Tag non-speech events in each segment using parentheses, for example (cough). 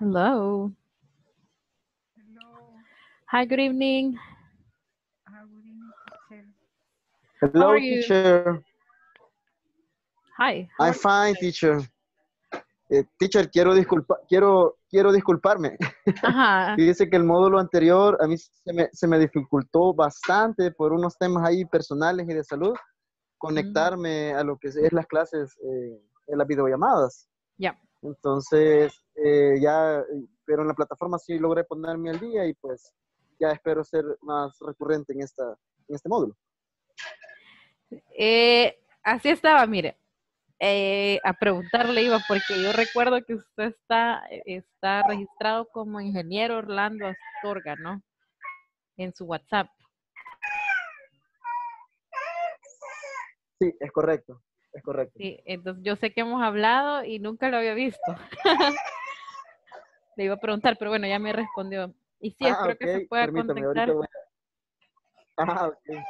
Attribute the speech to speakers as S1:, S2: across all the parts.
S1: Hello.
S2: Hello.
S1: Hi, good evening.
S2: Ah, good evening, teacher.
S3: Hello,
S1: are you?
S3: teacher.
S1: Hi. how
S3: I'm fine, teacher. Eh, teacher, quiero disculpa, quiero, quiero disculparme.
S1: Ajá. (laughs)
S3: Dice que el módulo anterior a mí se me, se me dificultó bastante por unos temas ahí personales y de salud conectarme a lo que es las clases eh, en las videollamadas.
S1: Ya.
S3: Entonces, eh, ya, pero en la plataforma sí logré ponerme al día y pues ya espero ser más recurrente en, esta, en este módulo.
S1: Eh, así estaba, mire. Eh, a preguntarle iba porque yo recuerdo que usted está, está registrado como ingeniero Orlando Astorga, ¿no? En su WhatsApp.
S3: Sí, es correcto, es correcto.
S1: Sí, entonces yo sé que hemos hablado y nunca lo había visto. (laughs) Le iba a preguntar, pero bueno, ya me respondió. Y sí,
S3: Ah,
S1: espero que se pueda
S3: permítame,
S1: contactar.
S3: ahorita voy a- Ah, ok.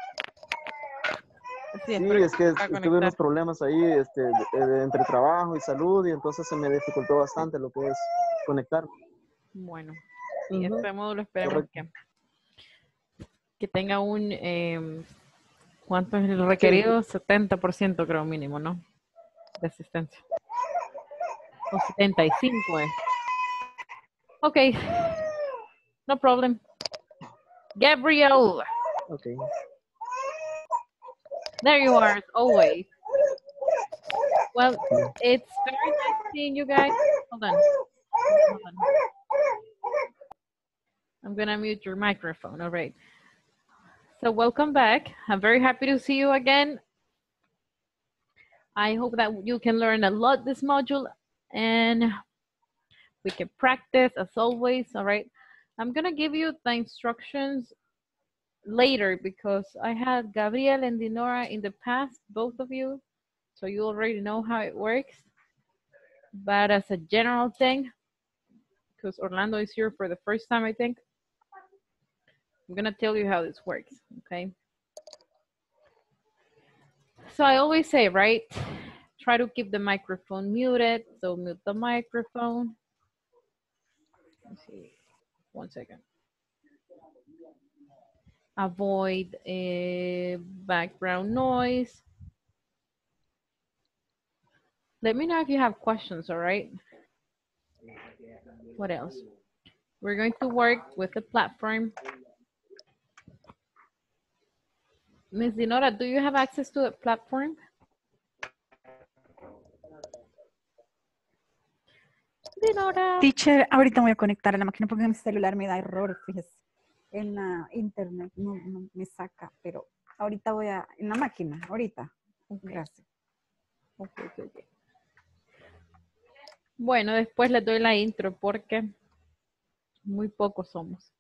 S1: Sí,
S3: es que tuve unos problemas ahí este, de- de- entre trabajo y salud y entonces se me dificultó bastante lo que es conectar.
S1: Bueno, sí,
S3: Ujú,
S1: este módulo esperemos que, que tenga un, em, ¿cuánto es el requerido? 70% creo mínimo, ¿no? De asistencia. O 75 es. Eh. Ok, no problem. Gabriel,
S3: Ok.
S1: there you are, as always. Well, it's very nice seeing you guys. Hold on. Hold on. I'm gonna mute your microphone. All right. So welcome back. I'm very happy to see you again. I hope that you can learn a lot this module and we can practice as always. All right. I'm gonna give you the instructions later because I had Gabriel and Dinora in the past, both of you. So you already know how it works. But as a general thing, because Orlando is here for the first time, I think. I'm gonna tell you how this works, okay? So I always say, right, try to keep the microphone muted. So mute the microphone. Let's see, one second. Avoid uh, background noise. Let me know if you have questions, all right? What else? We're going to work with the platform. Ms. Dinora, do you have access to the platform? Dinora.
S2: Teacher, ahorita voy a conectar a la máquina porque mi celular me da error, fíjese. En la internet no, no me saca, pero ahorita voy a, en la máquina, ahorita. Gracias.
S1: Bueno, después les doy la intro porque muy pocos somos.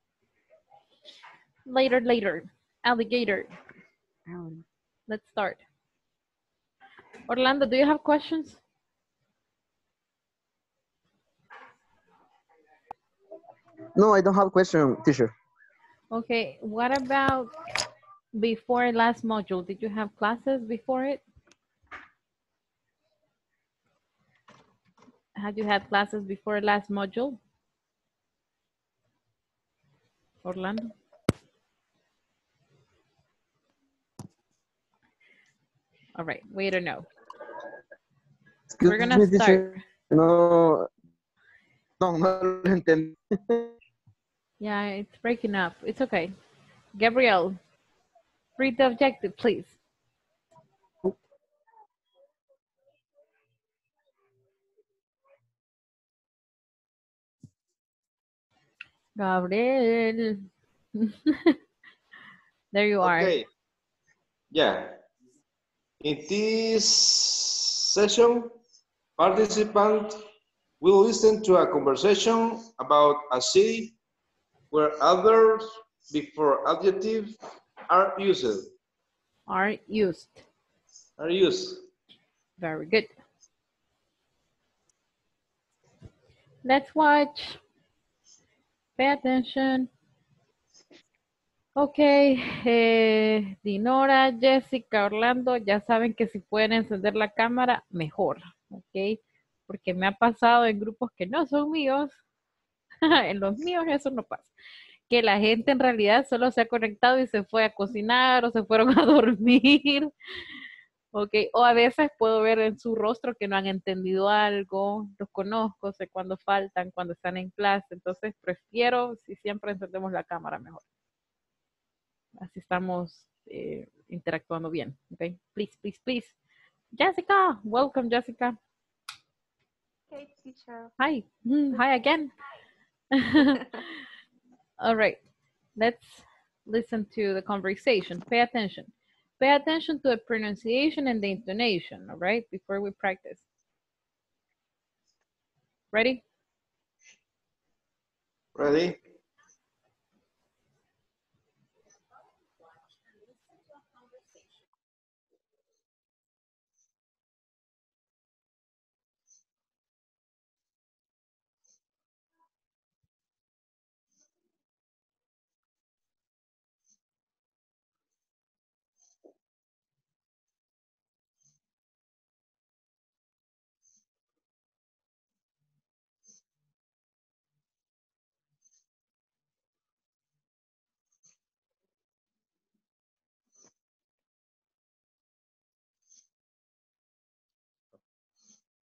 S1: Later, later. Alligator.
S2: Bueno.
S1: Let's start. Orlando, do you have questions?
S3: No, I don't have question, teacher.
S1: Okay, what about before last module? Did you have classes before it? Had you had classes before last module? Orlando? All right, wait or no.
S3: Excuse
S1: We're gonna
S3: me,
S1: start.
S3: No, no, no lo entendí.
S1: Yeah, it's breaking up. It's okay. Gabrielle, read the objective, please. Gabriel. (laughs) there you are.
S4: Okay. Yeah. In this session, participants will listen to a conversation about a city where others before adjectives are used.
S1: Are used.
S4: Are used.
S1: Very good. Let's watch. Pay attention. Ok, eh, Dinora, Jessica, Orlando, ya saben que si pueden encender la cámara, mejor, ok, porque me ha pasado en grupos que no son míos, (laughs) en los míos eso no pasa. Que la gente en realidad solo se ha conectado y se fue a cocinar o se fueron a (laughs) dormir. Ok, o a veces puedo ver en su rostro que no han entendido algo, los conozco, sé cuándo faltan, cuando están en clase, entonces prefiero si siempre encendemos la cámara mejor. Así estamos eh, interactuando bien, ok. Please, please, please. Jessica, welcome Jessica.
S5: Okay, teacher.
S1: Hi, Mm, hi again. (laughs) All right, let's listen to the conversation. Pay attention. Pay attention to the pronunciation and the intonation, all right, before we practice. Ready?
S4: Ready?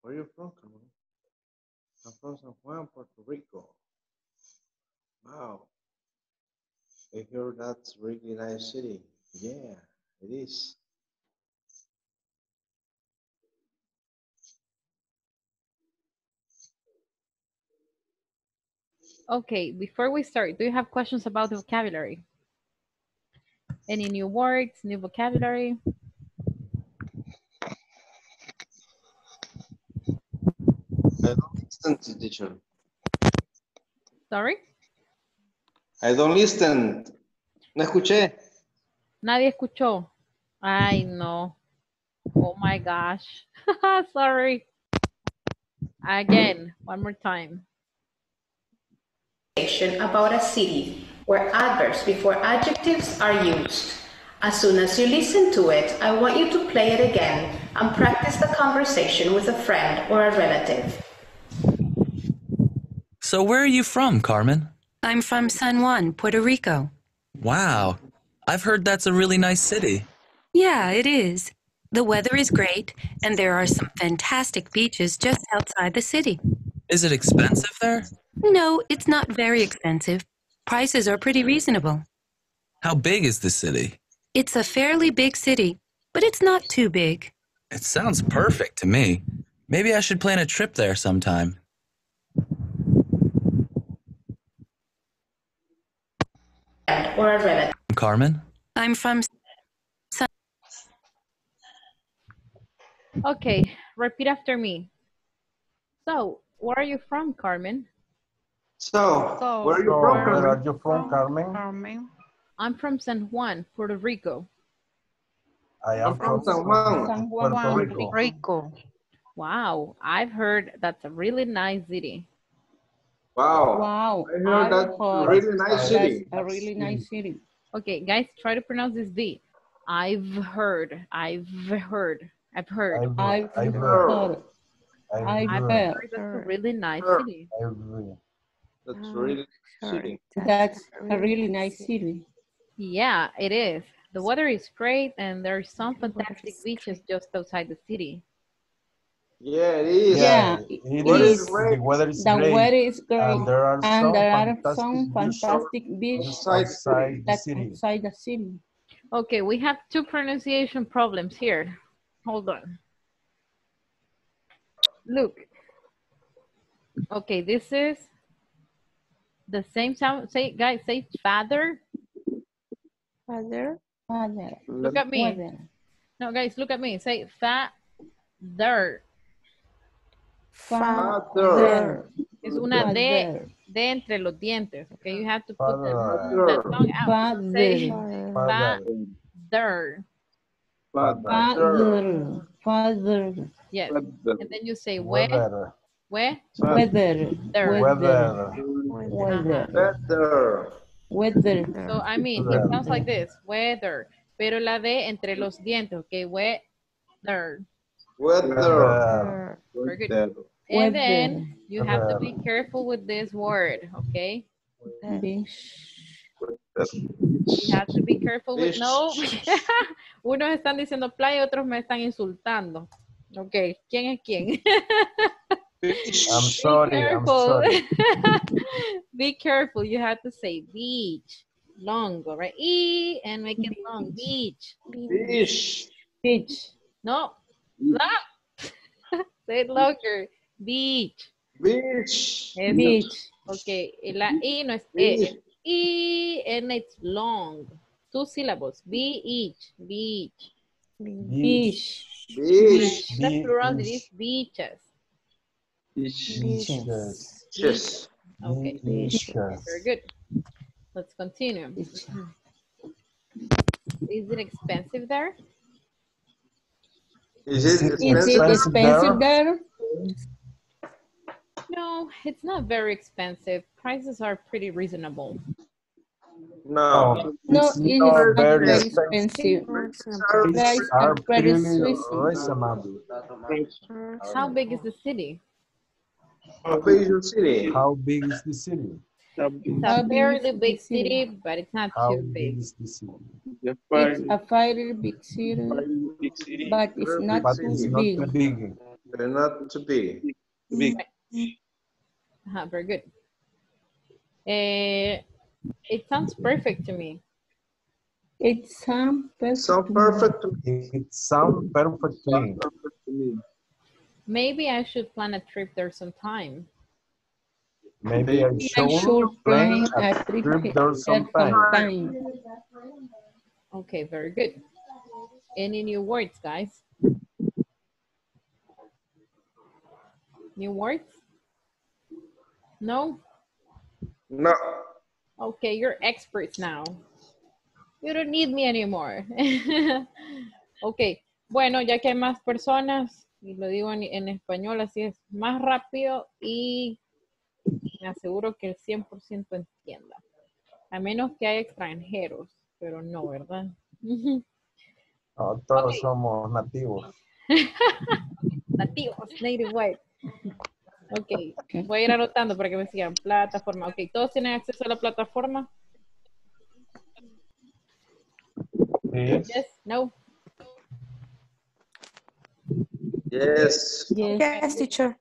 S4: Where are you from, Cameron? I'm from San Juan, Puerto Rico. Wow. I hear that's really nice city. Yeah, it is.
S1: Okay, before we start, do you have questions about the vocabulary? Any new words, new vocabulary?
S4: I don't listen to teacher.
S1: Sorry?
S4: I don't listen. No escuché.
S1: Nadie escuchó. Ay, no. Oh my gosh. (laughs) Sorry. Again, one more time.
S6: information about a city where adverbs before adjectives are used. As soon as you listen to it, I want you to play it again and practice the conversation with a friend or a relative.
S7: So, where are you from, Carmen?
S8: I'm from San Juan, Puerto Rico.
S7: Wow, I've heard that's a really nice city.
S8: Yeah, it is. The weather is great, and there are some fantastic beaches just outside the city.
S7: Is it expensive there?
S8: No, it's not very expensive. Prices are pretty reasonable.
S7: How big is the city?
S8: It's a fairly big city, but it's not too big.
S7: It sounds perfect to me. Maybe I should plan a trip there sometime.
S6: Friend or a relative.
S7: Carmen?
S8: I'm from
S1: Okay, repeat after me. So, where are you from, Carmen?
S4: So,
S5: So,
S4: where are you
S9: So,
S4: from,
S9: where
S4: Carmen?
S9: are you from, Carmen?
S5: Carmen.
S1: I'm from San Juan, Puerto Rico.
S9: I am
S4: I'm from San Juan.
S5: San
S9: Puerto
S5: Juan,
S9: Rico.
S5: Rico.
S1: Wow, I've heard that's a really nice city.
S4: Wow.
S5: Wow.
S4: I heard that's a really nice
S9: That's
S4: city.
S5: a really nice city.
S1: Okay, guys, try to pronounce this D. I've heard, I've heard, I've heard.
S9: I've
S5: I've
S9: I've
S5: heard.
S9: I've
S5: I've
S1: I've
S5: heard.
S1: heard that's a really nice
S4: Heard.
S1: city.
S9: I've.
S4: That's really city.
S5: That's a really nice city.
S1: Yeah, it is. The weather is great and there's some fantastic beaches just outside the city.
S4: Yeah, it is.
S5: Yeah,
S9: it
S5: it
S9: is.
S5: is.
S9: The weather is
S5: The
S9: great.
S5: weather is great.
S9: And there are
S5: And
S9: some
S5: there are
S9: fantastic
S5: some
S9: beaches
S5: fantastic beaches
S4: Outside
S9: outside the city.
S5: outside the city.
S1: Okay, we have two pronunciation problems here. Hold on. Look. Okay, this is the same sound. Say, guys, say father.
S5: Father. Father.
S1: Look at me.
S5: Weather.
S1: No, guys, look at me. Say father.
S4: Father.
S1: Es una D. D entre los dientes. Okay, you have to put the, tongue out.
S5: Father.
S9: Father.
S1: father.
S5: Father.
S1: Yes. And then you say we,
S9: Weather.
S1: we,
S5: Weather. Weather.
S9: Weather.
S5: Weather.
S4: Better.
S1: So. I mean, it sounds like this, weather. Pero la D entre los dientes, okay, weather.
S4: Weather.
S9: Weather.
S1: Very good. And then you have to be careful with this word, okay?
S5: Beach.
S1: You have to be careful with no.
S4: Beach. (laughs)
S1: Unos están diciendo playa, otros me están insultando. Ok, ¿quién es quién?
S9: I'm (laughs) sorry, I'm sorry. (laughs)
S1: be careful. You have to say beach. Long, all right? E and make it long. Beach.
S4: Beach.
S5: Beach.
S1: No. Stop. (laughs) say it longer. Beach.
S4: Beach.
S1: Eh, Eso.
S5: Beach.
S1: Ok, y la I no es E.
S4: Beach.
S1: es E and it's long. Two syllables. Beach. Beach.
S5: Beach.
S4: Beach.
S1: The plural
S9: Beach.
S1: is beaches.
S9: Beaches.
S4: Yes.
S1: Okay.
S9: Beaches.
S1: Very good. Let's continue.
S5: Beach.
S1: Is it expensive there?
S4: Is it
S9: Is it
S5: Is it
S4: expensive?
S5: expensive there?
S1: No, it's not very expensive. Prices are pretty reasonable.
S4: No.
S5: Oh, no,
S9: it's
S5: it is
S9: not
S5: not
S9: very
S5: very
S9: expensive.
S5: expensive.
S4: Are-
S5: Prices
S9: are
S5: are pretty
S9: pretty
S5: reasonable.
S9: reasonable.
S1: How big is the city?
S4: How big is your city?
S9: How big is the city?
S1: It's a
S5: big
S1: fairly big
S5: city?
S1: city, but it's not
S9: How
S1: too
S9: big
S1: big.
S9: is the city?
S5: It's a very big city, but it's not
S9: But
S5: too
S9: it's not
S5: big.
S9: too big.
S4: They're not too big.
S1: Uh-huh, very good. Eh, it sounds perfect to me.
S5: It sounds perfect.
S4: So perfect. to me.
S9: It sounds perfect to me.
S1: Maybe I should plan a trip there sometime.
S9: Maybe I should
S5: should
S9: plan a
S5: trip
S9: trip there
S5: there
S9: sometime.
S5: sometime.
S1: Okay, very good. Any new words, guys? New words? No?
S4: No.
S1: Okay, you're experts now. You don't need me anymore. (laughs) ok, bueno, ya que hay más personas, y lo digo en, en español, así es más rápido y me aseguro que el 100% entienda. A menos que haya extranjeros, pero no, ¿verdad? (laughs)
S9: No, todos somos nativos. (laughs)
S1: Nativos, native white. Ok, voy a ir anotando para que me sigan. Plataforma. Ok, ¿todos tienen acceso a la plataforma?
S9: Yes.
S1: Yes, no.
S4: Yes.
S5: Yes.
S2: Yes, teacher.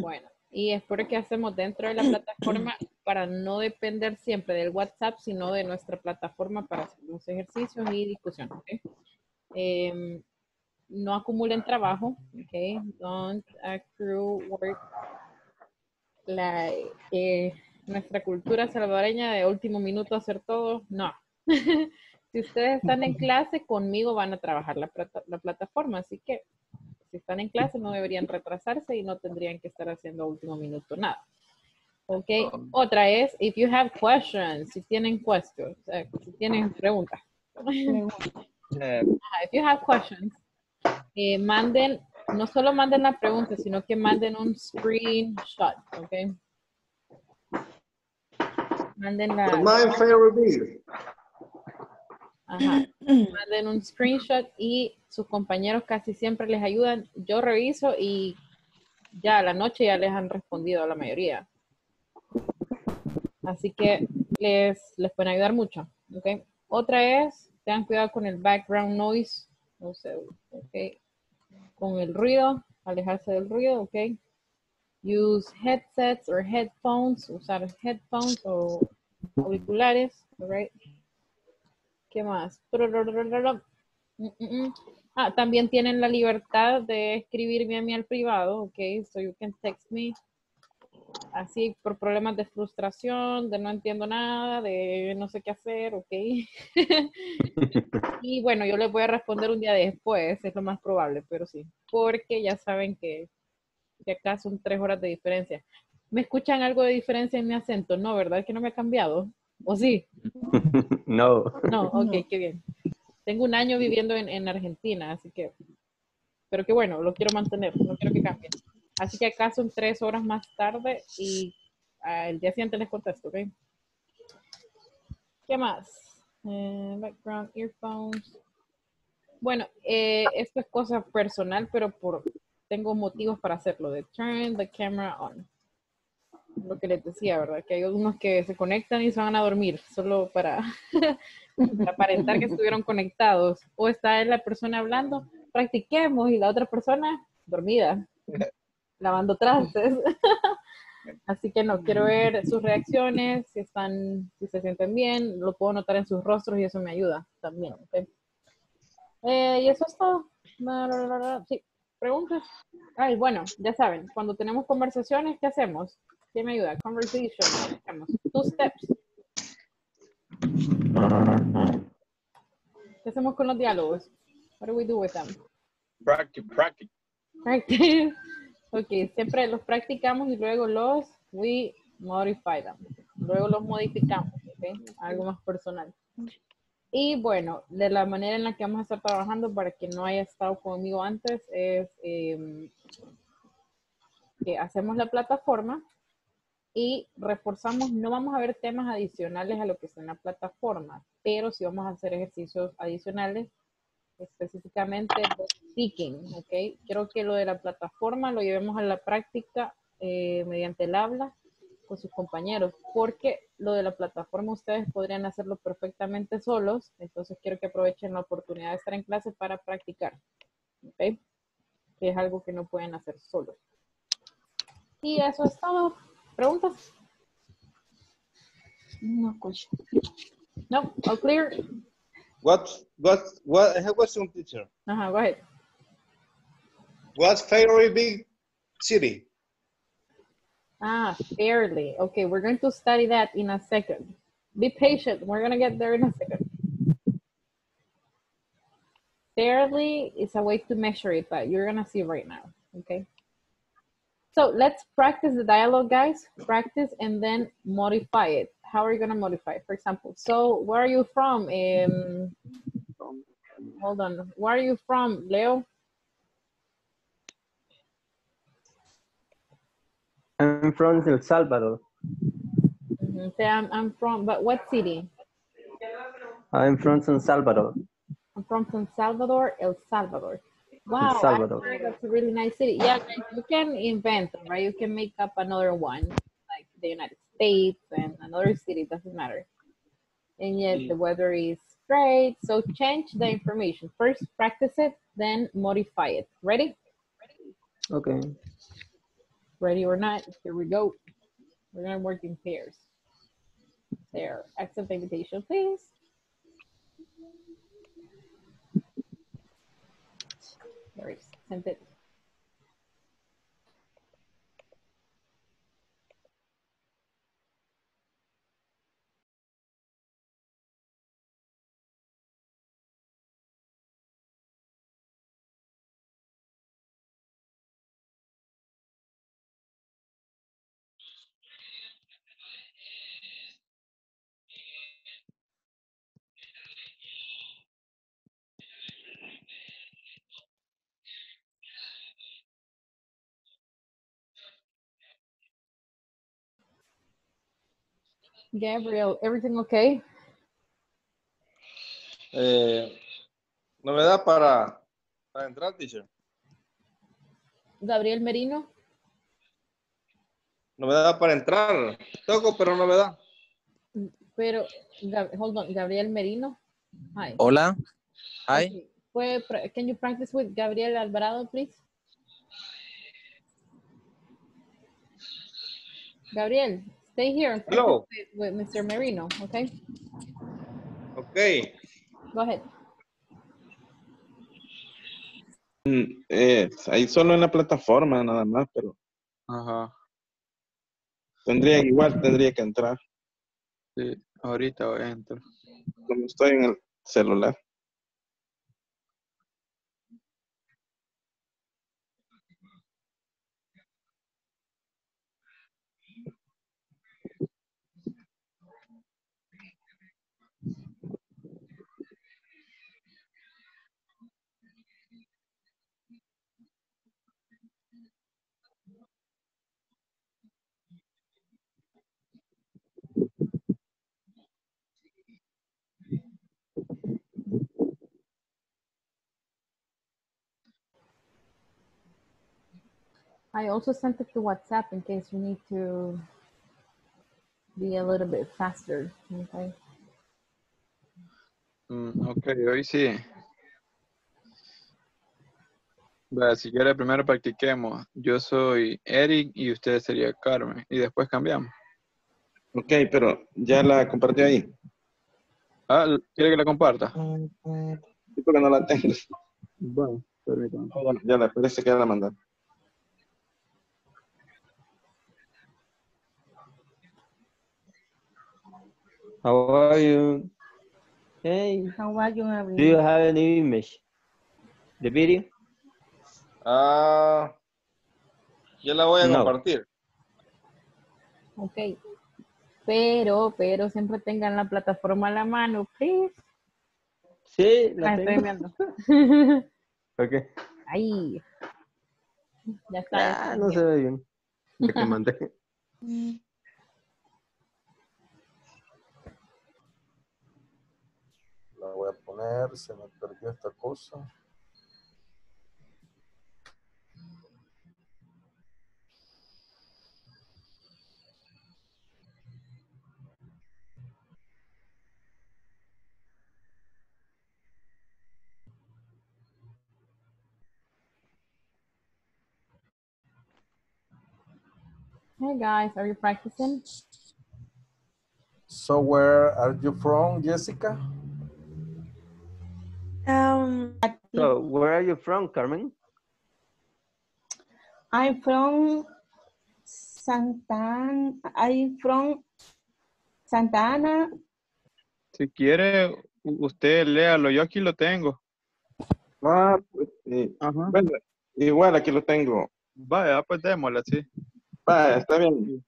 S1: Bueno, y espero que hacemos dentro de la (clears throat) plataforma para no depender siempre del WhatsApp, sino de nuestra plataforma para hacer los ejercicios y discusión. ¿ok? Em, no acumulen trabajo, ¿ok? Don't accrue work. La, eh, nuestra cultura salvadoreña de último minuto hacer todo, no. (laughs) si ustedes están en (laughs) clase, conmigo van a trabajar la, plata- la plataforma, así que si están en clase no deberían retrasarse y no tendrían que estar haciendo a último minuto nada. Ok, otra es, if you have questions, si tienen questions, eh, si tienen preguntas. Ajá, if you have questions, eh, manden, no solo manden la pregunta, sino que manden un screenshot, ok. Manden la,
S4: My favorite beer.
S1: Ajá. (clears throat) Manden un screenshot y sus compañeros casi siempre les ayudan. Yo reviso y ya a la noche ya les han respondido a la mayoría. Así que les, les pueden ayudar mucho. ¿ok? Otra es, tengan cuidado con el background noise. No sé, ok. Con el ruido, alejarse del ruido, ok. Use headsets or headphones, usar headphones o auriculares, alright. ¿Qué más? Mm, mm, mm. Ah, también tienen la libertad de escribirme a mí al privado, ok, so you can text me. Así por problemas de frustración, de no entiendo nada, de no sé qué hacer, ok. (laughs) y bueno, yo les voy a responder un día después, es lo más probable, pero sí, porque ya saben que, que acá son tres horas de diferencia. ¿Me escuchan algo de diferencia en mi acento? No, ¿verdad? Que no me ha cambiado. ¿O sí? (laughs)
S10: No.
S1: No, ok, qué bien. Tengo un año viviendo en, en Argentina, así que, pero qué bueno, lo quiero mantener, no quiero que cambie. Así que acá son tres horas más tarde y ah, el día siguiente les contesto, ¿ok? ¿Qué más? Eh, background, earphones. Bueno, eh, esto es cosa personal, pero por tengo motivos para hacerlo, de turn the camera on. Lo que les decía, ¿verdad? Que hay algunos que se conectan y se van a dormir, solo para, para (laughs) aparentar que estuvieron conectados. O está la persona hablando, practiquemos, y la otra persona dormida, (laughs) lavando trastes. (laughs) Así que no, quiero ver sus reacciones, si están, si se sienten bien, lo puedo notar en sus rostros y eso me ayuda también. ¿ok? Eh, y eso es todo. Sí, preguntas. Ay, bueno, ya saben, cuando tenemos conversaciones, ¿qué hacemos? ¿Quién me ayuda? Conversation. ¿qué hacemos? Two steps. ¿Qué hacemos con los diálogos? What do we do with them?
S10: Practice, practice.
S1: Practice. (laughs) Ok, siempre los practicamos y luego los we modify them. Luego los modificamos, ¿ok? Algo más personal. Y bueno, de la manera en la que vamos a estar trabajando para quien no haya estado conmigo antes es eh, que hacemos la plataforma y reforzamos, no vamos a ver temas adicionales a lo que está en la plataforma, pero sí vamos a hacer ejercicios adicionales específicamente de speaking, ¿ok? Quiero que lo de la plataforma lo llevemos a la práctica eh, mediante el habla con sus compañeros, porque lo de la plataforma ustedes podrían hacerlo perfectamente solos, entonces quiero que aprovechen la oportunidad de estar en clase para practicar, ¿ok? Que es algo que no pueden hacer solos. Y eso es todo. ¿Preguntas?
S2: No, question.
S1: No, all clear?
S10: What, what, what, I have a question, teacher.
S1: Ajá, go ahead.
S10: What's favorite big city?
S1: Ah, fairly. Okay, we're going to study that in a second. Be patient. We're going to get there in a second. Fairly is a way to measure it, but you're going to see right now. Okay. So let's practice the dialogue, guys. Practice and then modify it. How are you going to modify it? For example, so where are you from? Um, hold on. Where are you from, Leo?
S11: I'm from El Salvador.
S1: Mhm. Say I'm, I'm from, but what city?
S11: I'm from San Salvador.
S1: I'm from San Salvador, El Salvador. Wow,
S11: Salvador.
S1: that's a really nice city. Yeah, you can invent, them, right? You can make up another one, like the United States and another city, doesn't matter. And yet mm. the weather is great. So change the information. First practice it, then modify it. Ready?
S11: Okay.
S1: Ready or not, here we go. We're gonna work in pairs. There, accept the invitation, please. There is, sent it. Gabriel, everything okay?
S10: Eh, no me da para, para entrar, teacher.
S1: Gabriel Merino,
S10: No me da para entrar. Toco, pero no me da.
S1: pero, hold on, Gabriel Merino. Hi.
S7: Hola. Hi.
S1: Okay. Can you practice with Gabriel Alvarado, please? Gabriel, stay here and
S10: Hello.
S1: with, with Mr. Merino, okay?
S10: Ok.
S1: Go ahead.
S12: Mm, eh, ahí solo en la plataforma nada más, pero
S13: Ajá,
S12: tendría igual tendría que entrar.
S13: sí, ahorita entro.
S12: Como estoy en el celular.
S1: I also sent it to WhatsApp in case you need to be a little bit faster. Okay.
S13: Mm, ok, hoy sí. Vea, si quiere primero practiquemos. Yo soy Eric y usted sería Carmen. Y después cambiamos.
S12: Ok, pero ya la compartió ahí.
S13: Ah, ¿quiere que la comparta?
S12: Sí, porque no la tengo.
S13: Bueno, permítame.
S12: Ah, ya, ya la parece que ya la mandó.
S11: How are you? Hey,
S5: How are you,
S11: do you have any image? The video?
S10: Ah, yo la voy a
S11: No.
S10: compartir.
S1: Ok. Pero, pero siempre tengan la plataforma a la mano, please.
S11: Sí,
S1: Ah,
S11: la
S1: estoy
S11: tengo.
S1: viendo. (laughs)
S11: Ok.
S1: Ahí. Ya está. ya
S11: Ah, no se ve bien. Que mandé. (laughs)
S9: voy a poner, se me perdió esta cosa.
S1: Hey guys, are you practicing?
S9: So where are you from, Jessica?
S5: Um,
S11: So, where are you from, Carmen?
S5: I'm from Santa I'm from Santa Ana.
S13: Si quiere, usted léalo. Yo aquí lo tengo.
S12: Ah, pues, sí. Bueno, igual aquí lo tengo.
S13: Vaya, pues démosle así.
S12: Va, está bien.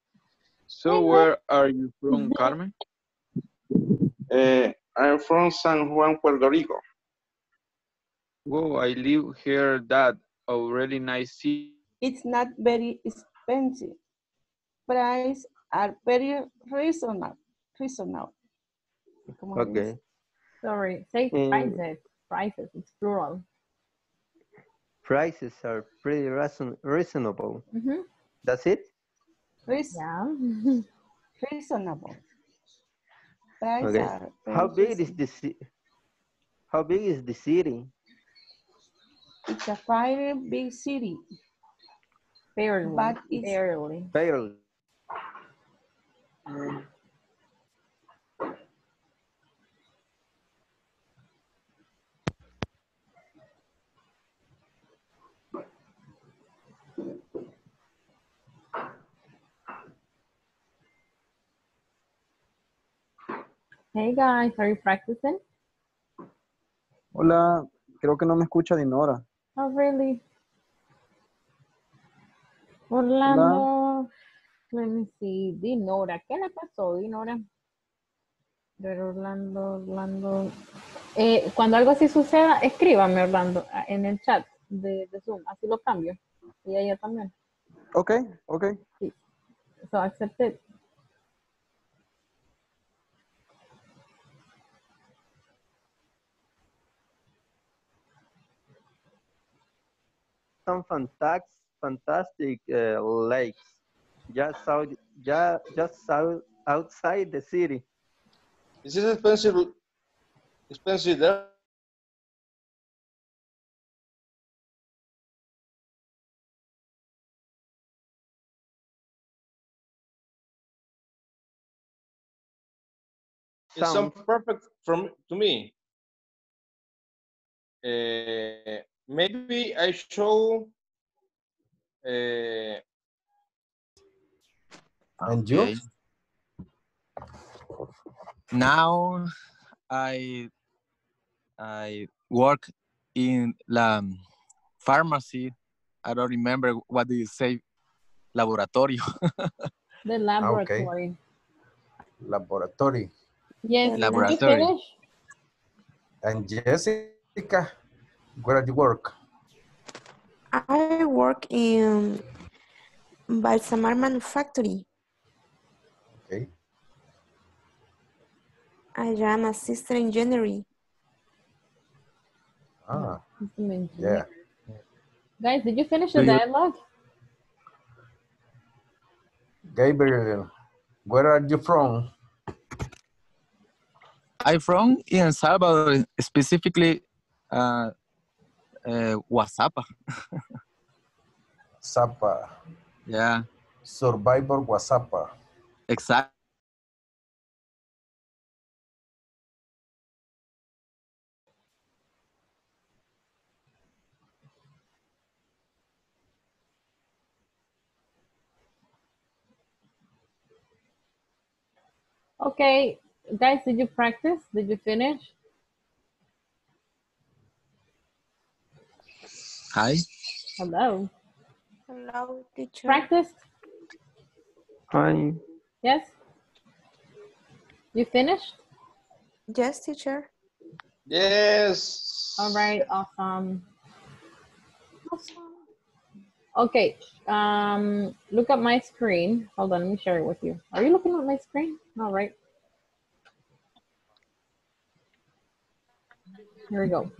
S13: So, where are you from, Carmen?
S12: Eh, I'm from San Juan, Puerto Rico.
S13: Oh, I live here. That a really nice city.
S5: It's not very expensive. Prices are very reasonable. Reasonable.
S11: Okay.
S1: Sorry, say
S11: Mm.
S1: prices. Prices, it's plural.
S11: Prices are pretty reason reasonable.
S1: Mhm.
S11: That's it?
S5: Reas-
S1: Yeah. (laughs)
S5: Reasonable. Prices
S11: Okay. How big is
S5: reasonable.
S11: the ci- How big is the city?
S5: It's a very big city.
S1: Barely.
S5: But it's-
S1: barely.
S11: Barely.
S1: Hey guys, are you practicing?
S3: Hola, creo que no me escucha Dinora.
S1: Oh, really? Orlando. Let me see. Dinora. ¿Qué le pasó, Dinora? Ver Orlando, Orlando. Eh, cuando algo así suceda, escríbame, Orlando, en el chat de, de Zoom. Así lo cambio. Y ella también.
S3: Ok, ok.
S1: So accept it.
S11: Some fantastic, fantastic uh, lakes just out, just, just out, outside the city.
S10: Is it expensive? Expensive there? It sounds perfect from to me. Uh, maybe I show. Uh,
S9: And you?
S14: Okay. Now I I work in la pharmacy. I don't remember what do you say, laboratorio. (laughs)
S1: The
S9: Ah,
S1: laboratory.
S9: Laboratory.
S1: Yes.
S14: Laboratory.
S9: And Jessica, where do you work?
S15: I work in Balsamar Manufactory.
S9: Okay.
S15: I am a assistant engineering.
S9: Ah, yeah.
S1: Guys, did you finish
S14: Do
S1: the
S14: you-
S1: dialogue?
S9: Gabriel, where are you from?
S14: I'm from in El Salvador, specifically uh, uh, Guazapa.
S9: Zapa.
S14: Yeah,
S9: Survivor Guazapa.
S14: exactly.
S1: Okay, guys, did you practice? Did you finish?
S14: Hi.
S1: Hello.
S15: Hello, teacher.
S1: Practice?
S11: Hi.
S1: Yes? You finished?
S15: Yes, teacher.
S10: Yes.
S1: All right, awesome. awesome. Okay, um, look at my screen. Hold on, let me share it with you. Are you looking at my screen? All right. Here we go.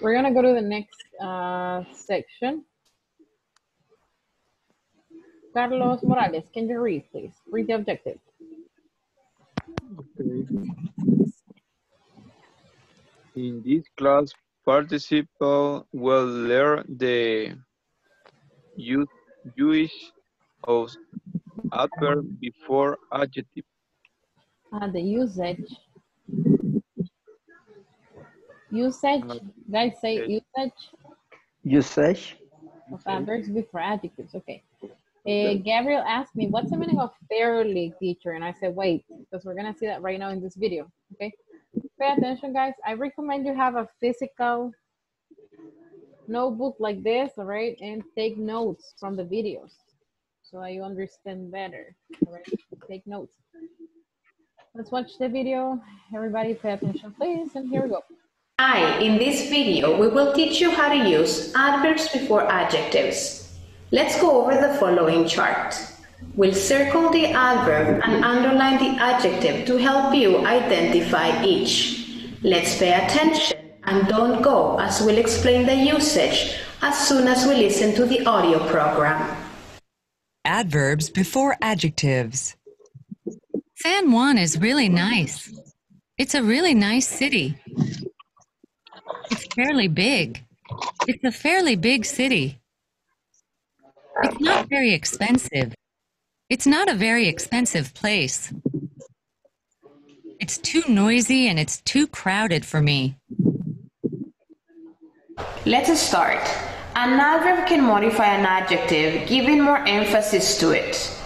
S1: We're gonna go to the next uh, section. Carlos Morales, can you read, please? Read the objective. Okay.
S13: In this class, participants will learn the use use of adverb before adjective.
S1: Uh, the usage. Usage, guys say usage
S11: Usage.
S1: of adverbs before adjectives. Okay. Uh, Gabriel asked me, what's the meaning of fairly, teacher? And I said, wait, because we're going to see that right now in this video. Okay. Pay attention, guys. I recommend you have a physical notebook like this, all right? And take notes from the videos so that you understand better. All right. Take notes. Let's watch the video. Everybody pay attention, please. And here we go.
S6: Hi, in this video, we will teach you how to use adverbs before adjectives. Let's go over the following chart. We'll circle the adverb and underline the adjective to help you identify each. Let's pay attention and don't go as we'll explain the usage as soon as we listen to the audio program.
S16: Adverbs before adjectives.
S8: San Juan is really nice. It's a really nice city. It's fairly big. It's a fairly big city. It's not very expensive. It's not a very expensive place. It's too noisy and it's too crowded for me.
S6: Let's start. An adverb can modify an adjective, giving more emphasis to it.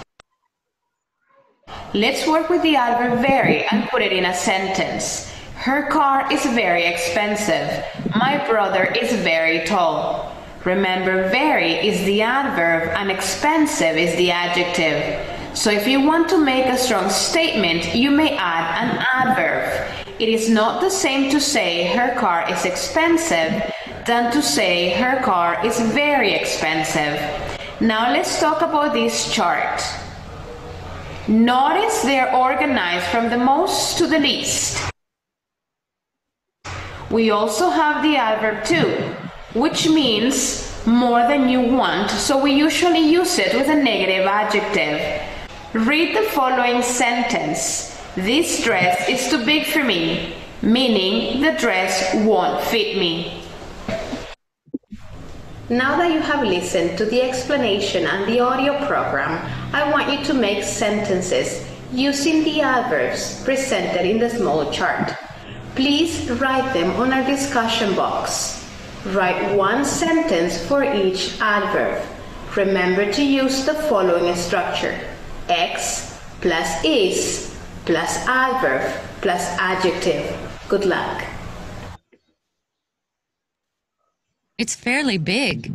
S6: Let's work with the adverb very and put it in a sentence. Her car is very expensive. My brother is very tall. Remember, very is the adverb and expensive is the adjective. So if you want to make a strong statement, you may add an adverb. It is not the same to say her car is expensive than to say her car is very expensive. Now let's talk about this chart. Notice they're organized from the most to the least. We also have the adverb too, which means more than you want, so we usually use it with a negative adjective. Read the following sentence. This dress is too big for me, meaning the dress won't fit me. Now that you have listened to the explanation and the audio program, I want you to make sentences using the adverbs presented in the small chart. Please write them on our discussion box. Write one sentence for each adverb. Remember to use the following structure. X plus is plus adverb plus adjective. Good luck.
S8: It's fairly big.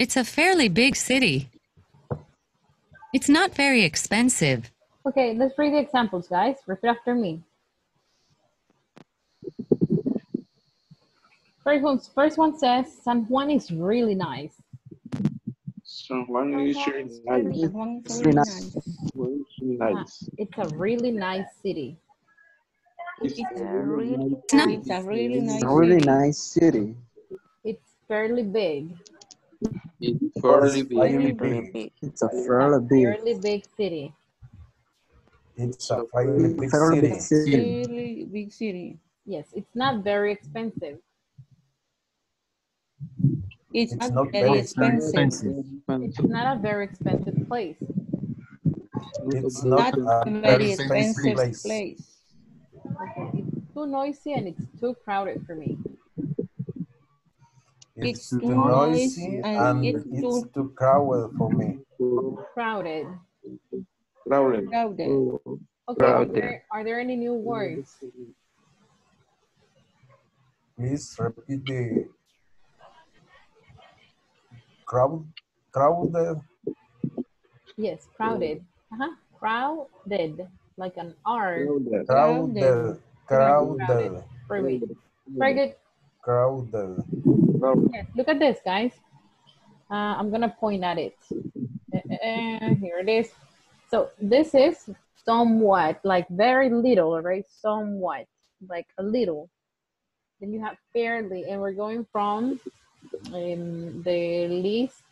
S8: It's a fairly big city. It's not very expensive.
S1: Okay, let's read the examples, guys. Repeat after me. First one, first one says San Juan is really nice.
S12: San Juan is really nice.
S3: It's really nice.
S12: Nice.
S1: It's a really nice city.
S5: It's a really,
S8: It's
S5: it's a really nice
S3: It's a really nice city.
S1: It's fairly big.
S13: It's fairly big.
S9: Fairly big.
S17: It's a fairly big.
S1: Fairly big city.
S9: It's a fairly big
S17: Fairly
S9: city.
S17: big city.
S5: Really big city.
S1: Yes, it's not very expensive.
S5: It's,
S9: It's
S5: not
S9: not
S5: very
S9: very
S5: expensive.
S1: It's not a very expensive place.
S9: It's
S5: Not
S9: not
S5: a
S9: a
S5: very
S9: expensive
S5: expensive
S9: place.
S5: place.
S1: Okay, It's too noisy and it's too crowded for me.
S9: It's
S5: It's
S9: too
S5: too
S9: noisy
S5: noisy
S9: and
S5: and it's
S9: it's
S5: too-
S9: too crowded for me.
S1: Crowded.
S4: Crowded.
S5: Crowded.
S1: Oh, okay, are
S11: Crowded.
S1: there, are there any new words?
S9: Please repeat the crowd, crowded,
S1: Yes, crowded. Uh-huh. Crowded, like an R.
S9: crowded, crowded,
S1: For me. Very good.
S9: crowded.
S1: Yes, look at this, guys. Uh, I'm gonna point at it. Uh, uh, uh, here it is. So this is somewhat, like very little, right? Somewhat, like a little. Then you have fairly, and we're going from um, the least.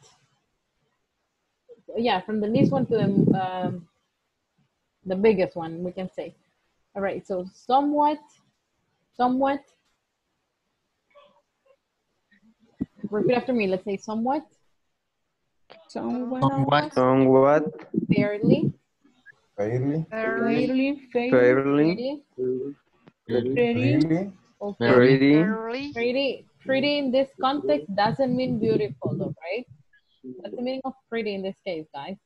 S1: Yeah, from the least one to the um, the biggest one, we can say. All right, so somewhat, somewhat. Repeat after me. Let's say somewhat,
S5: Somewhat.
S14: Somewhat.
S11: Somewhat.
S1: fairly,
S9: Fairly,
S5: Fairly. Fairly.
S11: Fairly.
S1: pretty,
S5: Pretty.
S9: really,
S1: okay.
S11: Pretty.
S1: Pretty, pretty in this context doesn't mean beautiful, though, right? What's the meaning of pretty in this case, guys?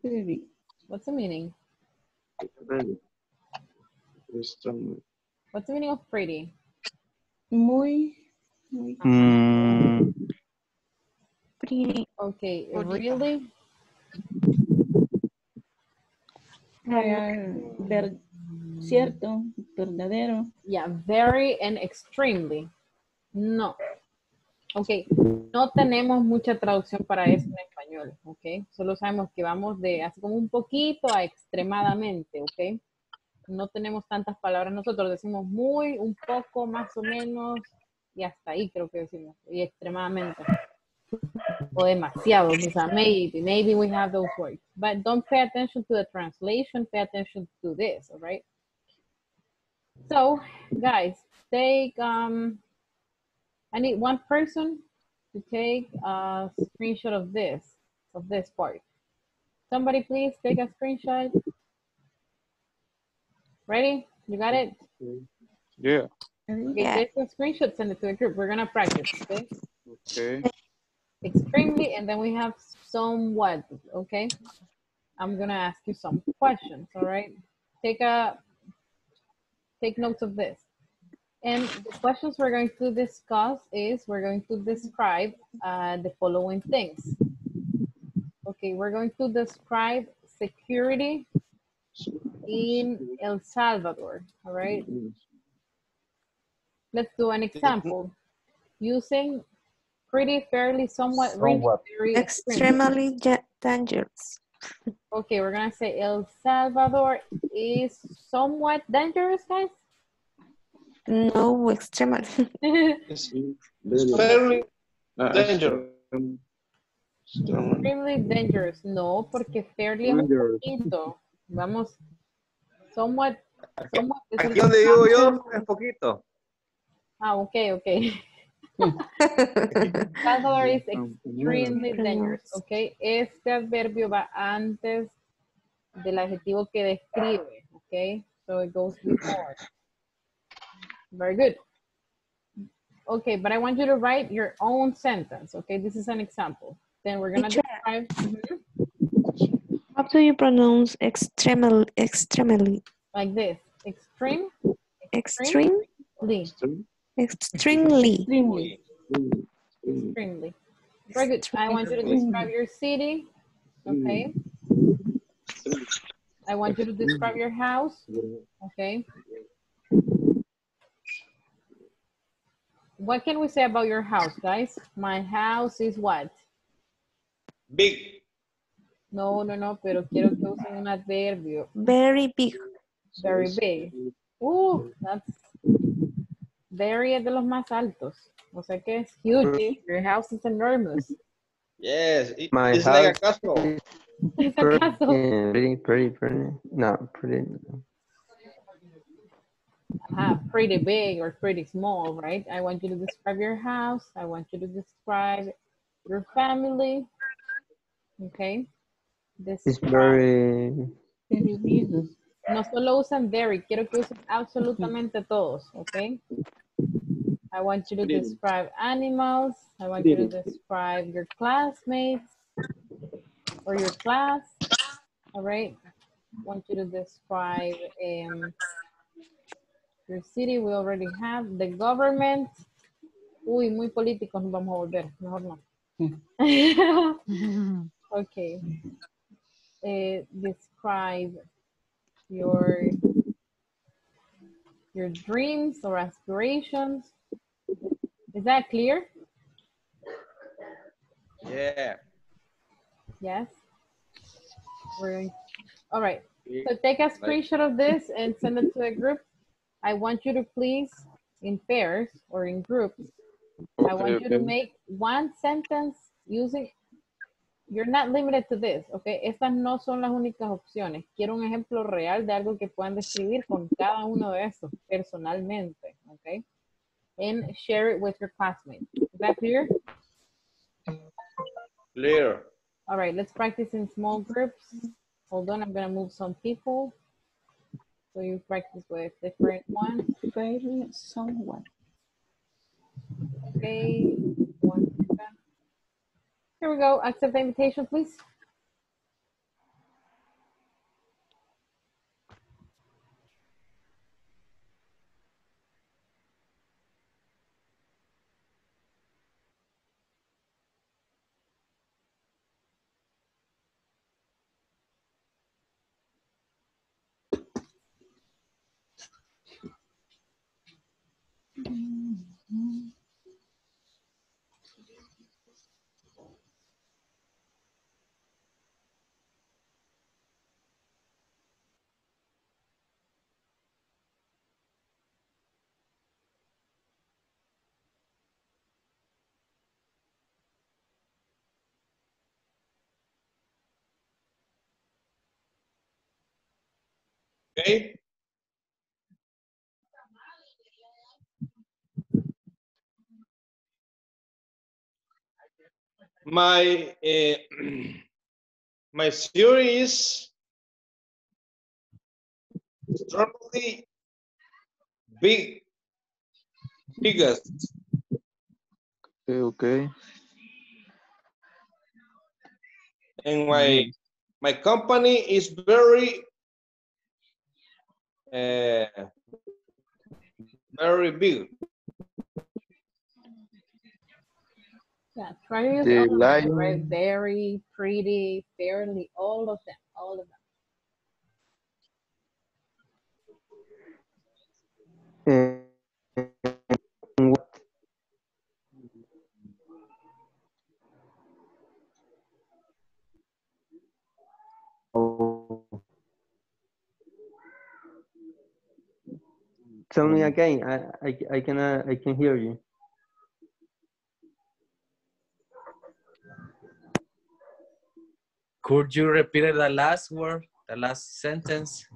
S5: Pretty.
S1: What's the meaning? What's the meaning of pretty?
S5: Muy. Muy.
S17: Mm,
S15: Pretty.
S1: Okay, really?
S5: Real, ver- cierto. Verdadero.
S1: Yeah, very and extremely. No. Ok, no tenemos mucha traducción para eso en español, ok. Solo sabemos que vamos de así como un poquito a extremadamente, ok. No tenemos tantas palabras nosotros, decimos muy, un poco, más o menos, y hasta ahí creo que decimos, y extremadamente. O demasiado, sea, maybe, maybe we have those words. But don't pay attention to the translation, pay attention to this, all right? So, guys, take, um, I need one person to take a screenshot of this, of this part. Somebody please take a screenshot. Ready? You got it?
S13: Yeah.
S1: Okay,
S15: Yeah.
S1: take a screenshot, send it to the group. We're gonna practice, okay?
S13: Okay.
S1: Extremely, and then we have somewhat, okay? I'm gonna ask you some questions, all right? Take a, take notes of this. And the questions we're going to discuss is we're going to describe uh, the following things. Okay, we're going to describe security in El Salvador, all right? Let's do an example. Using pretty, fairly, somewhat, really, very.
S15: Extremely ja- dangerous.
S1: Okay, we're gonna say El Salvador is somewhat dangerous, guys.
S15: No, (laughs) (laughs) extremely.
S4: It's, it's very dangerous.
S1: Extremely dangerous. No, porque fairly es un poquito. Vamos, somewhat, somewhat. es
S18: Aquí
S1: el-
S18: donde vivo yo es poquito.
S1: Ah, ok, ok. (laughs) Salvador (laughs) is extremely dangerous, ok. Este adverbio va antes del adjetivo que describe, ok. So it goes before. Very good. Okay, but I want you to write your own sentence, okay? This is an example. Then we're gonna
S15: Teacher.
S1: describe, Mhm.
S15: How do you pronounce extremely? Extremely.
S1: like this, extreme,
S15: Extreme.
S1: extremely,
S15: Extremely.
S5: Extremely.
S1: extremely. Very good. I want you to describe your city, okay? I want you to describe your house, okay? What can we say about your house, guys? My house is what?
S4: Big.
S1: No, no, no, pero quiero que usen un adverbio.
S15: Very big.
S1: Very big. Ooh, that's Derry es de los más altos. O sea que es huge. Mm. Your house is enormous.
S10: Yes, it-
S11: My
S10: it's like a castle.
S11: is
S1: It's a castle.
S11: pretty, pretty, pretty, no, pretty,
S1: Ajá, pretty big or pretty small, right? I want you to describe your house. I want you to describe your family. Okay.
S11: it's
S1: Describe.
S11: very,
S1: No solo usan very, quiero que usen absolutamente todos, okay? I want you to describe animals. I want you to describe your classmates or your class. All right. I want you to describe um, your city. We already have the government. Uy, muy políticos nos vamos a volver. Mejor no. (laughs) okay. Eh, describe your your dreams or aspirations. Is that clear?
S10: Yeah.
S1: Yes. We're. All right. So take a screenshot of this and send it to the group. I want you to please, in pairs or in groups, I want you to make one sentence using. You're not limited to this, okay? Estas no son las únicas opciones. Quiero un ejemplo real de algo que puedan describir con cada uno de estos personalmente, okay? And share it with your classmates. Is that clear?
S10: Clear.
S1: All right, let's practice in small groups. Hold on, I'm gonna move some people. So you practice with different ones.
S5: Very someone.
S1: Okay, one second. Here we go, accept the invitation, please.
S10: Okay. My uh, (clears throat) my theory is strongly big biggest
S13: Okay, okay.
S10: and my my company is very uh, very big.
S1: Yeah, try to
S13: The
S1: all of them, Very, pretty, fairly, all of them, all of them.
S11: and. Tell me again, I, I, I can, uh, I can hear you.
S7: Could you repeat the last word, the last sentence?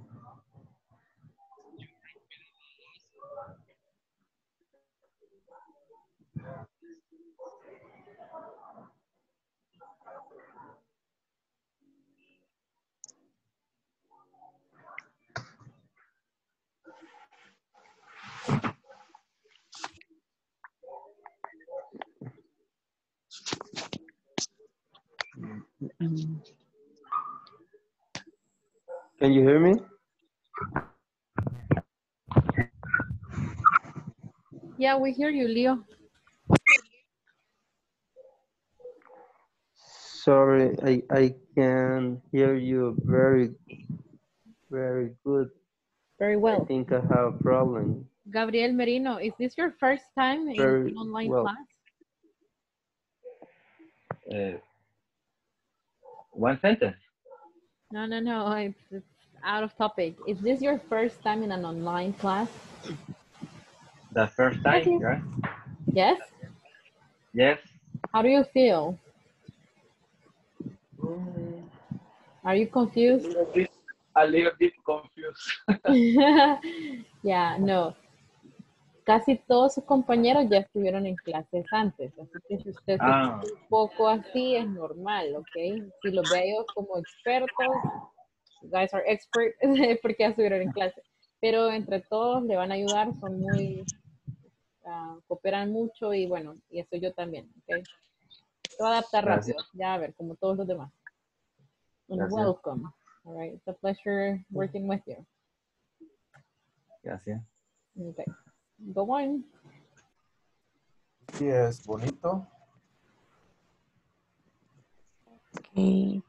S11: Can you hear me?
S1: Yeah, we hear you, Leo.
S11: Sorry, I, I can hear you very, very good.
S1: Very well.
S11: I think I have a problem.
S1: Gabriel Merino, is this your first time in
S11: Very
S1: an online
S11: well.
S1: class?
S18: Uh, one sentence.
S1: No, no, no, it's, it's out of topic. Is this your first time in an online class?
S18: The first time, right?
S1: Yes?
S18: Yes.
S1: How do you feel? Are you confused?
S13: A little bit confused. (laughs)
S1: yeah, no. Casi todos sus compañeros ya estuvieron en clases antes, así que si usted se
S18: Ah.
S1: un poco así es normal, ¿ok? Si los veo como expertos, guys are expert, (laughs) porque ya estuvieron en clase. Pero entre todos le van a ayudar, son muy, ah, cooperan mucho y bueno, y eso yo también, ¿ok? Te voy a adaptar
S18: Gracias.
S1: rápido, ya a ver, como todos los demás. And welcome. All right, it's a pleasure working with you.
S18: Gracias.
S1: Okay. Go on.
S9: Sí, es bonito.
S15: Okay.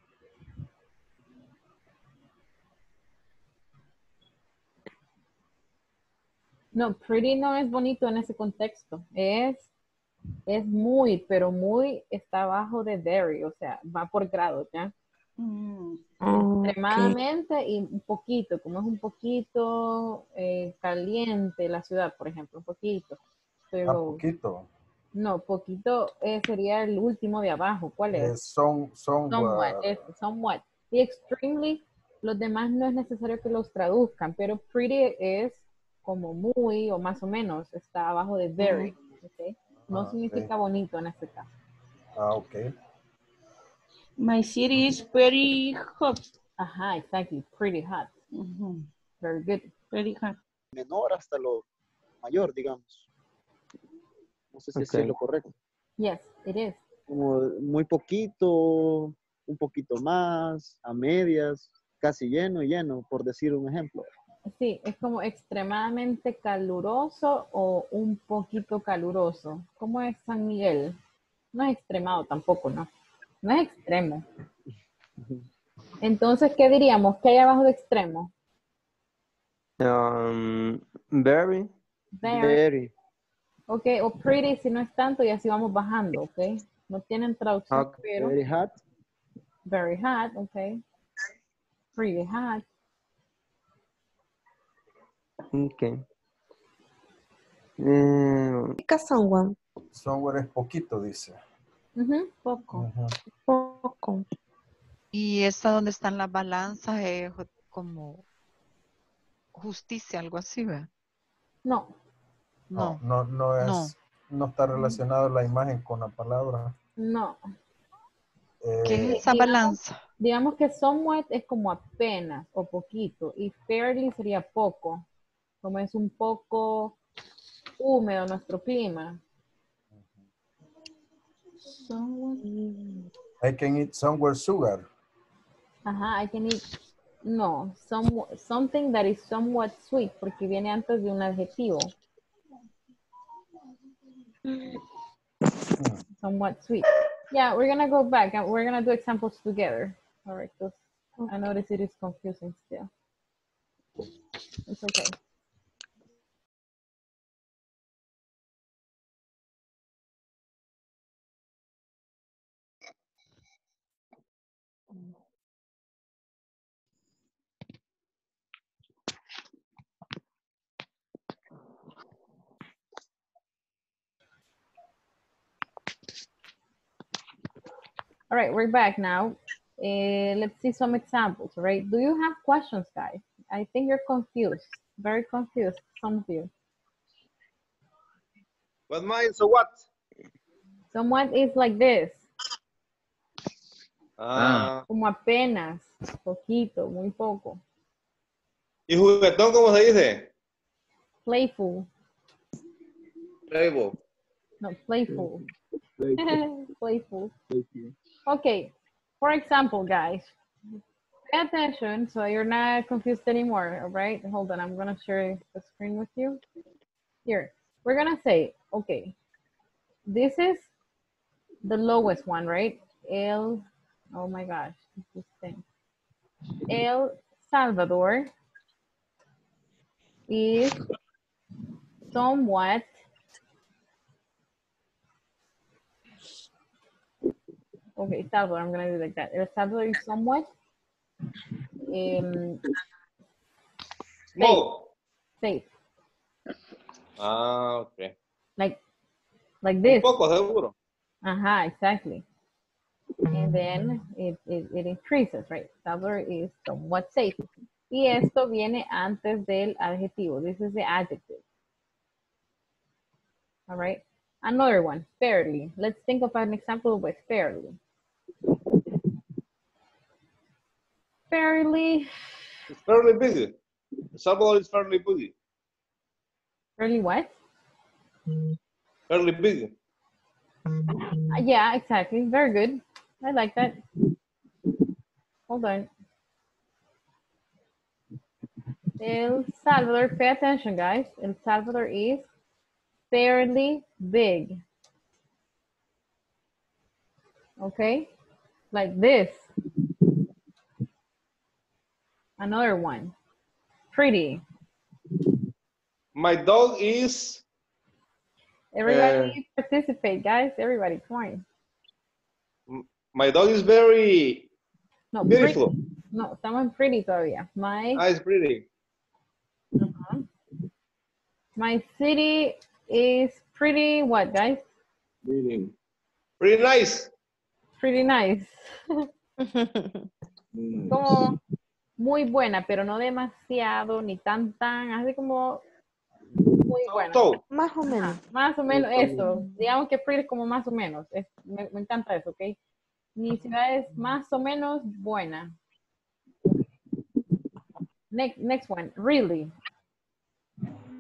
S1: No, pretty no es bonito en ese contexto. Es, es muy, pero muy está abajo de very, o sea, va por grados, ¿ya? Extremadamente y un poquito, como es un poquito eh, caliente la ciudad, por ejemplo, un poquito.
S9: A
S1: Pero
S9: poquito.
S1: no, poquito eh, sería el último de abajo. ¿Cuál
S9: Eh,
S1: es?
S9: son, son,
S1: Somewhat, es somewhat. Y extremely, los demás no es necesario que los traduzcan, pero pretty es como muy o más o menos, está abajo de very. ¿ok? No
S9: Ah,
S1: significa bonito en este caso.
S9: ah, ok.
S5: My city is pretty hot.
S1: Ajá, exactly, pretty hot. Very good.
S5: Pretty hot.
S3: Menor hasta lo mayor, digamos. No sé si es lo correcto.
S1: Yes, it is.
S3: Como muy poquito, un poquito más, a medias, casi lleno, lleno, por decir un ejemplo.
S1: Sí, es como extremadamente caluroso o un poquito caluroso. ¿Cómo es San Miguel? No es extremado tampoco, ¿no? No es extremo. Entonces, ¿qué diríamos? ¿Qué hay abajo de extremo?
S11: Um, very.
S1: Very. Ok, o pretty si no es tanto y así vamos bajando, ok. No tienen traducción, pero
S3: Very hot.
S1: very hot, ok. Pretty hot.
S11: Okay. Eh,
S15: someone.
S9: Somewhere es poquito, dice.
S5: Poco.
S15: Poco.
S19: Y esta donde están las balanzas es como justicia, algo así, ¿ve?
S1: No.
S9: No,
S19: No.
S9: no, no es, no, está relacionado la imagen con la palabra.
S1: No.
S9: Eh,
S19: ¿Qué es esa
S1: Digamos-
S19: balanza?
S1: Digamos que somewhat es como apenas o poquito y fairly sería poco, como es un poco húmedo nuestro clima.
S9: I can eat somewhere sugar.
S1: Ajá, I can eat, no, some, something that is somewhat sweet, porque viene antes de un adjetivo. Somewhat sweet. Yeah, we're gonna go back and we're gonna do examples together. All right, 'cause I notice it is confusing still. It's okay. All right, we're back now. Uh, let's see some examples, right? Do you have questions, guys? I think you're confused, very confused, some of you.
S10: But mine, so what?
S1: Someone is like this,
S10: Ah.
S1: como apenas, poquito, muy poco.
S10: ¿Y juguetón cómo se dice?
S1: Playful,
S10: Playbook.
S1: no, playful. playful. (laughs) Okay, for example, guys, pay attention so you're not confused anymore, all right? Hold on, I'm gonna share the screen with you. Here, we're gonna say, okay, this is the lowest one, right? El, oh my gosh, this thing. El Salvador is somewhat Okay, Salvador, I'm gonna do like that. Salvador is somewhat um, safe. Safe.
S10: Ah, ok.
S1: Like, like
S10: Un
S1: this.
S10: poco, seguro.
S1: Ajá, exactly. And then it, it, it increases, right? Salvador is somewhat safe. Y esto viene antes del adjetivo. This is the adjective. All right. Another one, fairly. Let's think of an example with fairly. Fairly,
S10: It's fairly busy. Salvador is fairly busy.
S1: fairly what?
S10: Fairly big.
S1: Uh, Yeah, exactly. Very good. I like that. Hold on. El Salvador, pay attention, guys. El Salvador is fairly big. Okay? Like this. Another one. Pretty.
S10: My dog is
S1: Everybody participate, guys. Everybody, come on.
S10: my dog is very
S1: No,
S10: beautiful.
S1: pretty. No, someone en pretty todavía. My
S10: Ah, it's pretty.
S1: My city is pretty what, guys?
S10: Pretty. Pretty nice.
S1: Pretty nice. (laughs) (laughs) como muy buena, pero no demasiado, ni tan tan, así como muy buena.
S15: Más o menos.
S1: Más o menos eso. Digamos que pretty es como más o menos. Es- me, me encanta eso, ¿ok? Mi ciudad es más o menos buena. Next, next one, really.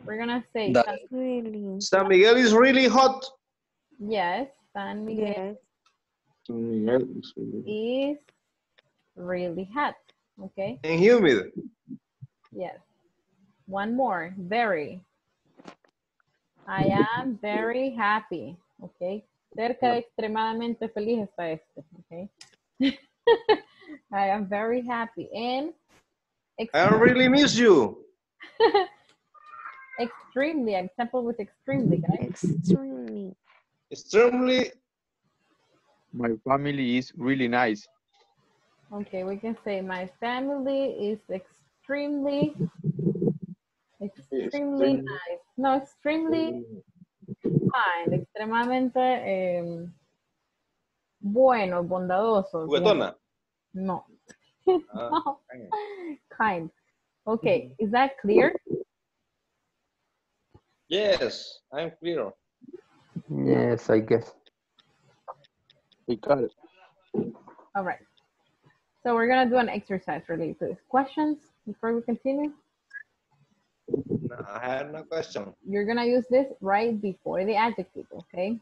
S1: We're gonna say
S10: That-
S1: San-
S15: Really.
S10: San Miguel is really hot.
S1: yes, San Miguel is really hot. Okay.
S10: And humid.
S1: Yes. One more. Very. I am very happy. Okay. Cerca de extremadamente feliz está este. Okay. (laughs) I am very happy. And
S10: I really miss you. (laughs)
S1: extremely. Example with extremely, guys.
S15: Extremely.
S10: Extremely.
S13: My family is really nice.
S1: Okay, we can say my family is extremely, extremely nice. No, extremely kind, extremadamente em, bueno, bondadoso.
S10: Juguetona.
S1: No.
S10: Ah, (laughs)
S1: no. Kind. Okay, is that clear?
S10: Yes, I'm clear.
S11: Yes, I guess.
S13: We got it.
S1: All right. So we're gonna do an exercise related to this. Questions before we continue?
S10: No, I had no question.
S1: You're gonna use this right before the adjective, okay?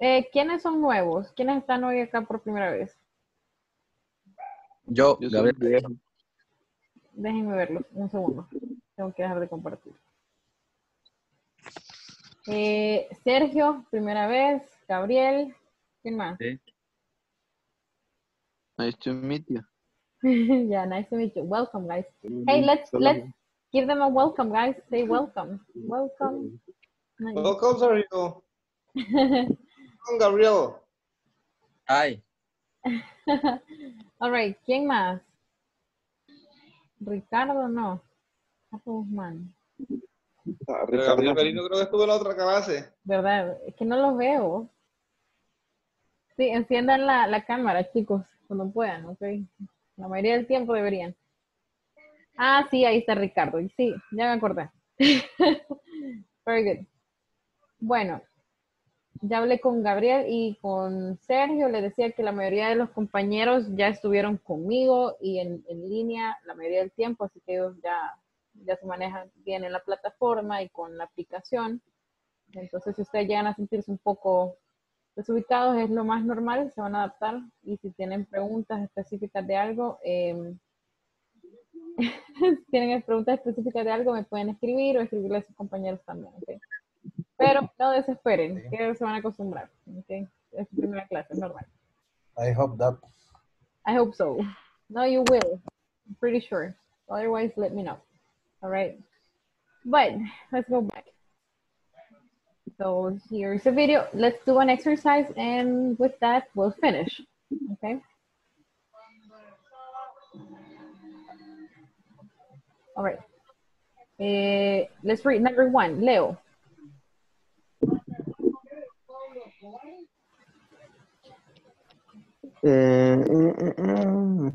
S1: Eh, ¿Quiénes son nuevos? ¿Quiénes están hoy acá por primera vez?
S14: Yo,
S13: Yo soy
S14: Gabriel.
S13: viejo.
S1: Déjenme verlos, un segundo. Tengo que dejar de compartir. Eh, Sergio, primera vez. Gabriel, ¿quién más?
S14: Sí.
S13: Nice to meet you. (laughs)
S1: yeah, nice to meet you. Welcome, guys. Hey, let's let's give them a welcome, guys. Say welcome. Welcome. Nice.
S10: Welcome, Sergio. (laughs) Welcome, Gabriel.
S14: Ay, (laughs)
S1: All right, ¿quién más? Ricardo, no. Guzmán.
S3: Ah, Ricardo,
S10: Merino creo que estuvo en la otra clase.
S1: ¿Verdad? Es que no los veo. Sí, enciendan la, la cámara, chicos, cuando puedan, ¿ok? La mayoría del tiempo deberían. Ah, sí, ahí está Ricardo. Sí, ya me acordé. (laughs) Very good. Bueno, ya hablé con Gabriel y con Sergio. Le decía que la mayoría de los compañeros ya estuvieron conmigo y en, en línea la mayoría del tiempo, así que ellos ya, ya se manejan bien en la plataforma y con la aplicación. Entonces, si ustedes llegan a sentirse un poco desubicados, es lo más normal, se van a adaptar. Y si tienen preguntas específicas de algo, eh, (laughs) si tienen preguntas específicas de algo, me pueden escribir o escribirle a sus compañeros también, ¿ok? Pero no desesperen, que se van a acostumbrar, ¿ok? Es su primera clase, es normal.
S9: I hope that.
S1: I hope so. No, you will. I'm pretty sure. Otherwise, let me know. All right. But let's go back. So here's the video. Let's do an exercise, and with that, we'll finish. Okay. All right. Eh, let's read number one. Leo.
S11: Eh, eh, eh, no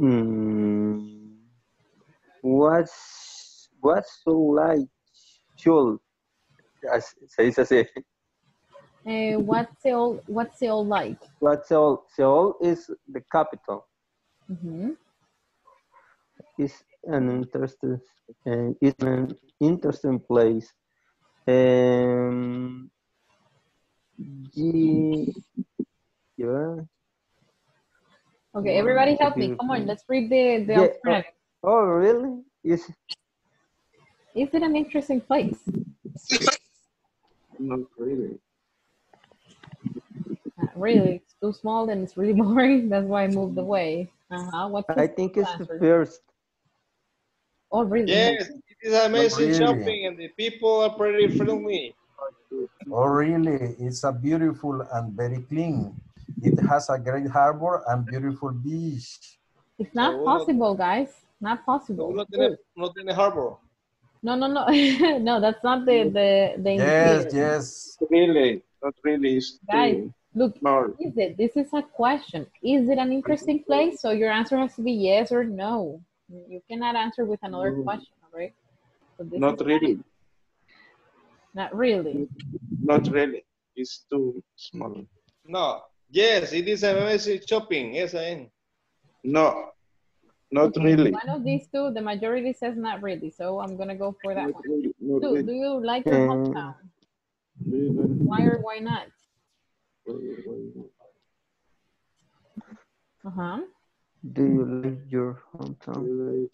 S11: Mm, what's, what's so like Seoul? As- Se dice así.
S1: Eh, what's Seoul, what's Seoul like?
S11: What's Seoul? Seoul is the capital.
S1: Ujú.
S11: It's an interesting, uh, it's an interesting place. Um, ye- yeah.
S1: Okay, everybody help me. Come on, let's read the, the
S11: Yeah,
S1: alternative.
S11: oh, really? Is
S1: Is it an interesting place?
S12: Not really.
S1: Not really. It's too small and it's really (laughs) boring. That's why I moved away. Uh-huh. What's
S11: I think it's the first.
S1: Oh, really?
S10: Yes, it is amazing
S9: really.
S10: shopping and the people are pretty friendly.
S9: Oh, really? It's a beautiful and very clean. It has a great harbor and beautiful beach.
S1: It's not possible, guys. Not possible.
S10: No tiene, no tiene harbor.
S1: No, no, no. (laughs) no, that's not the the the
S9: Yes,
S1: indicator.
S9: yes.
S12: Really, not really. It's
S1: Guys,
S12: too
S1: look,
S12: small.
S1: is it? This is a question. Is it an interesting place? So your answer has to be yes or no. You cannot answer with another
S12: No.
S1: question, all right? So
S12: Not
S1: is
S12: really.
S1: Not really.
S12: Not really. It's too small.
S10: No. Yes, it is a amazing shopping. Yes, I am.
S12: No, not
S1: Okay,
S12: really.
S1: One of these two, the majority says not really. So I'm gonna go for that
S12: Not
S1: one.
S12: really. Not
S1: Two, do you like your
S11: Um,
S1: hometown?
S12: Really.
S1: Why or why not?
S12: Wait, wait.
S1: Uh-huh.
S11: Do you like your hometown?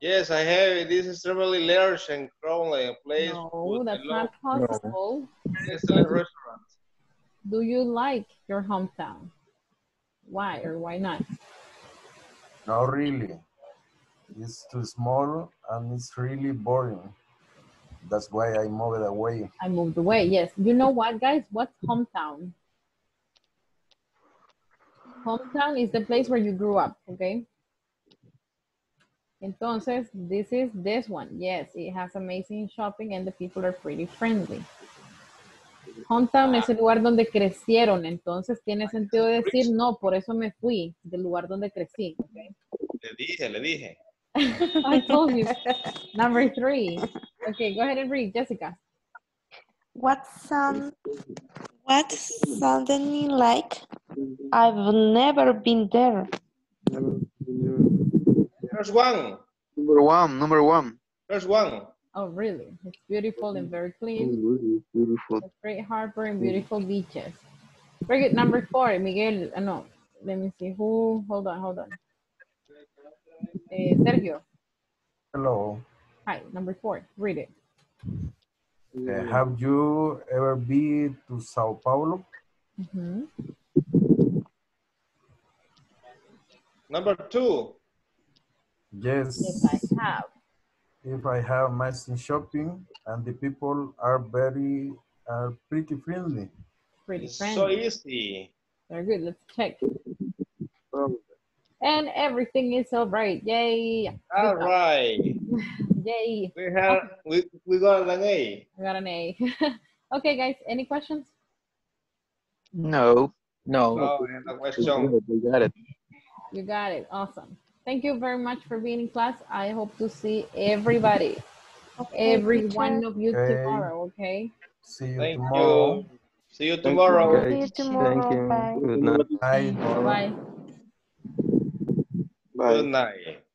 S10: Yes, I have. It is extremely large and crowded place.
S1: No, that's not
S10: lot
S1: possible.
S10: of excellent restaurants.
S1: Do you like your hometown? Why or why not?
S9: Not really. It's too small and it's really boring. That's why I moved away.
S1: I moved away. Yes. You know what, guys? What's hometown? Hometown is the place where you grew up, okay? Entonces, this is this one. Yes, it has amazing shopping and the people are pretty friendly. Hometown es el lugar donde crecieron, entonces tiene sentido decir no, por eso me fui del lugar donde crecí, okay?
S10: Le dije, le dije. (laughs)
S1: I told you. Number three. Okay, go ahead and read, Jessica.
S15: What's um, what's Suddenly like? I've never been there.
S10: There's one.
S13: Number one, number one.
S10: There's one.
S1: Oh, really? It's beautiful and very clean.
S13: really beautiful.
S1: A great harbor and beautiful beaches. Very good. Number four, Miguel. Uh, no, let me see who. Hold on, hold on. Eh, Sergio.
S9: Hello.
S1: Hi, number four. Read it.
S9: Uh, have you ever been to Sao Paulo?
S1: Mhm.
S10: Number two.
S9: Yes.
S1: Yes, I have.
S9: If I have amazing shopping and the people are very are pretty friendly.
S1: Pretty
S10: It's so
S1: friendly.
S10: easy.
S1: Very good. Let's check. Um, and everything is all right. Yay.
S10: All
S1: Good job.
S10: right. (laughs)
S1: Yay.
S10: We have we, we got an A.
S1: We got an A. (laughs) okay, guys. Any questions?
S13: No. No.
S10: No, no question.
S13: We got it.
S1: You got it. Awesome. Thank you very much for being in class. I hope to see everybody, every one of you
S9: Okay.
S1: tomorrow, okay?
S9: See you
S10: Thank
S9: tomorrow.
S10: you. See you tomorrow.
S11: Okay,
S15: See you tomorrow.
S11: Thank you.
S15: Bye.
S11: Good night.
S9: Bye.
S1: Bye.
S10: Good night.